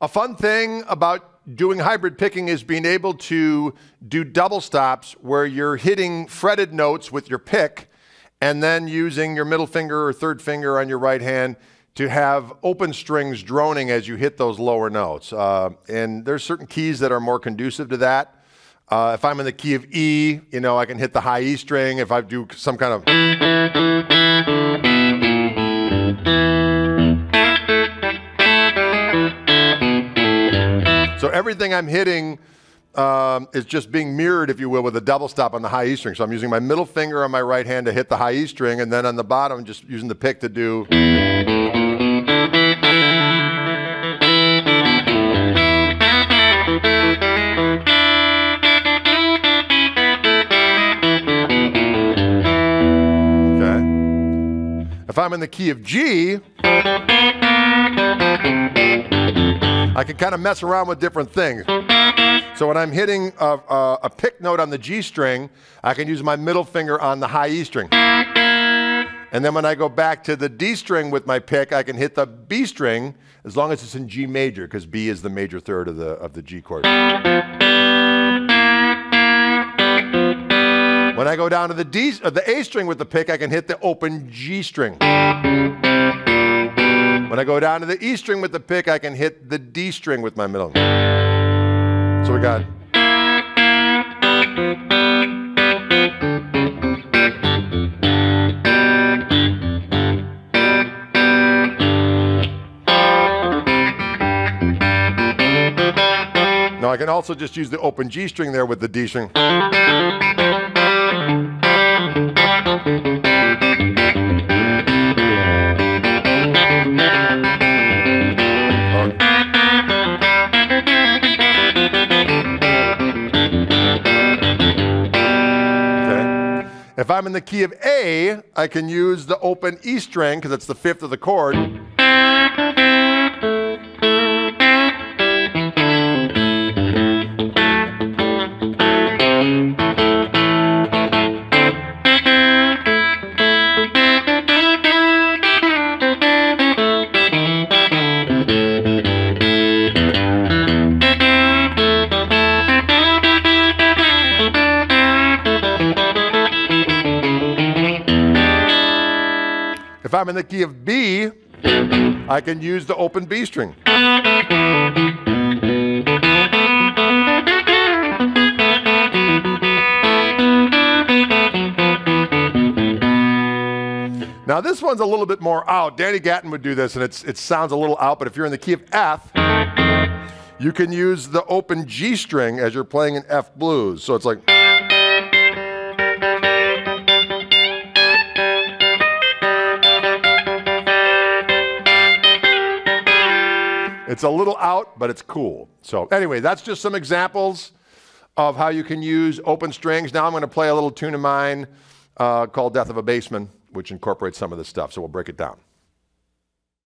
A fun thing about doing hybrid picking is being able to do double stops where you're hitting fretted notes with your pick and then using your middle finger or third finger on your right hand to have open strings droning as you hit those lower notes. Uh, and there's certain keys that are more conducive to that. Uh, if I'm in the key of E, you know, I can hit the high E string. If I do some kind of So everything I'm hitting um, is just being mirrored, if you will, with a double stop on the high E string. So I'm using my middle finger on my right hand to hit the high E string, and then on the bottom, just using the pick to do. Okay. If I'm in the key of G, I can kind of mess around with different things. So when I'm hitting a, a, a, pick note on the G string, I can use my middle finger on the high E string. And then when I go back to the D string with my pick, I can hit the B string as long as it's in G major, because B is the major third of the, of the G chord. When I go down to the D, uh, the A string with the pick, I can hit the open G string. When I go down to the E string with the pick, I can hit the D string with my middle. So we got. Now I can also just use the open G string there with the D string. If I'm in the key of A, I can use the open E string because it's the fifth of the chord. I'm in the key of B, I can use the open B string. Now this one's a little bit more out. Danny Gatton would do this and it sounds a little out, but if you're in the key of F, you can use the open G string as you're playing in F blues. So it's like. It's a little out, but it's cool. So anyway, that's just some examples of how you can use open strings. Now I'm going to play a little tune of mine uh, called Death of a Bassman, which incorporates some of this stuff. So we'll break it down.